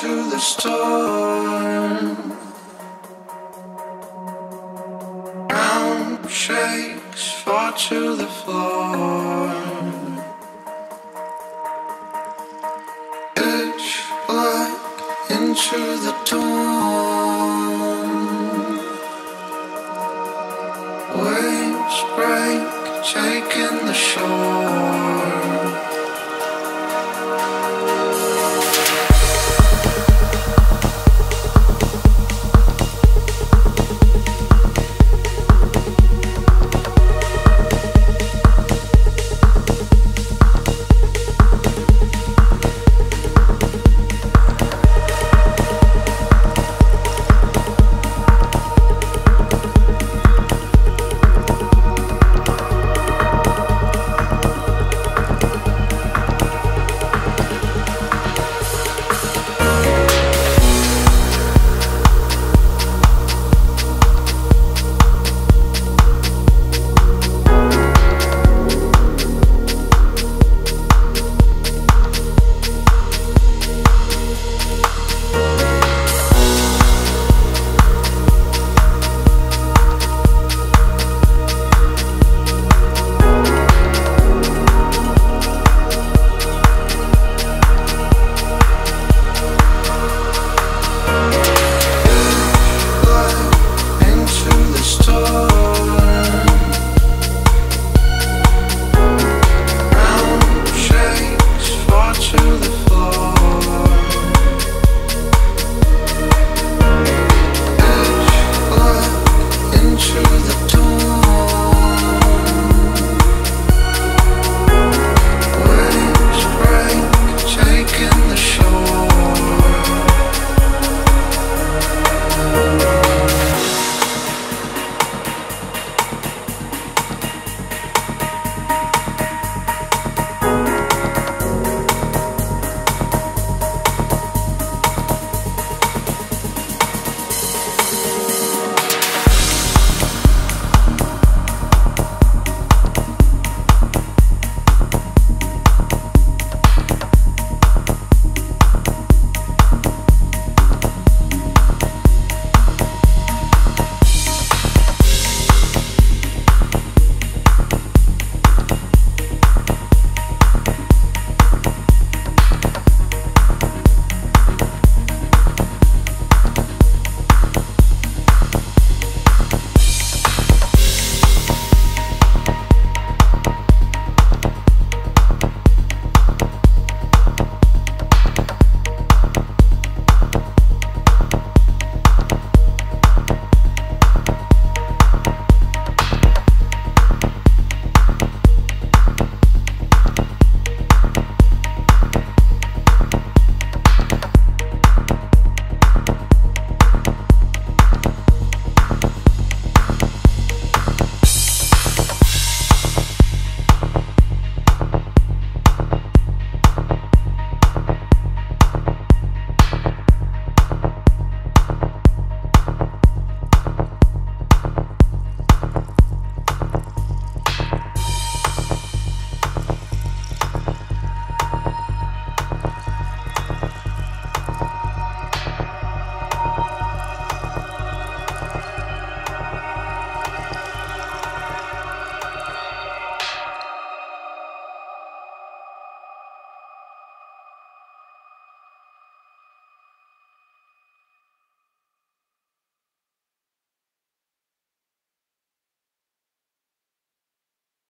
through the storm. Ground shakes, fall to the floor. Pitch black into the dawn. Waves break, taking the shore.